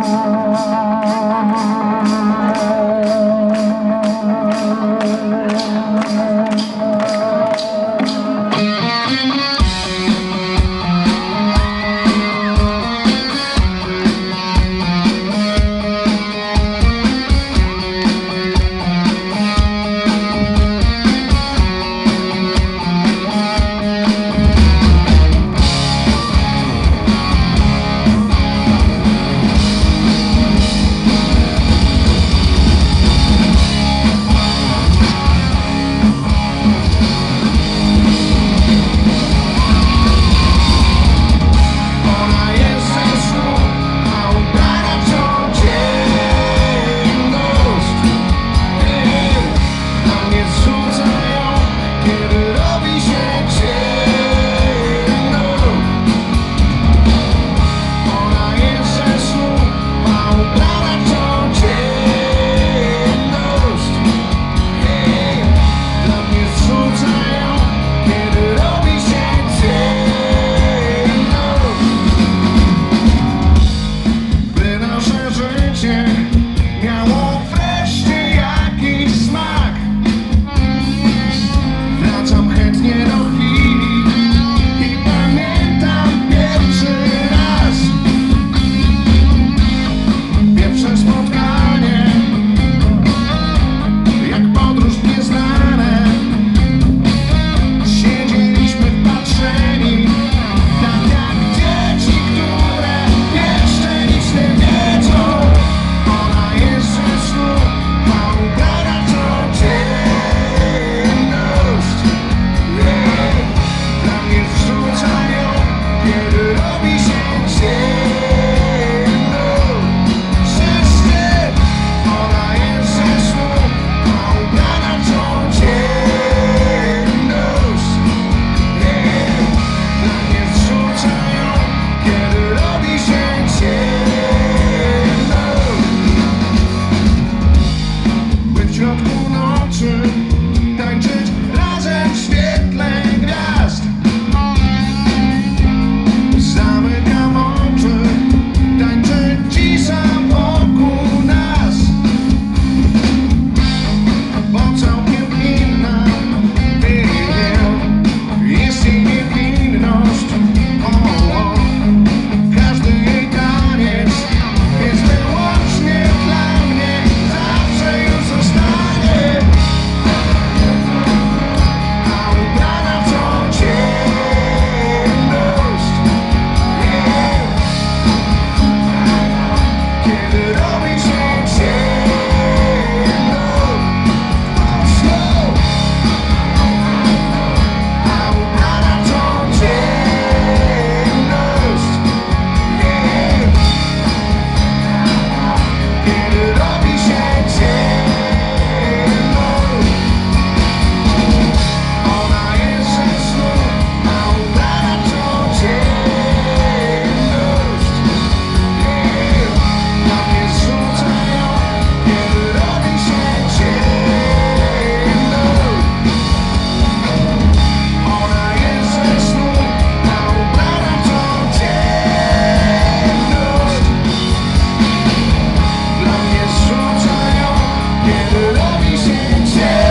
Thank you. 别流泪心酸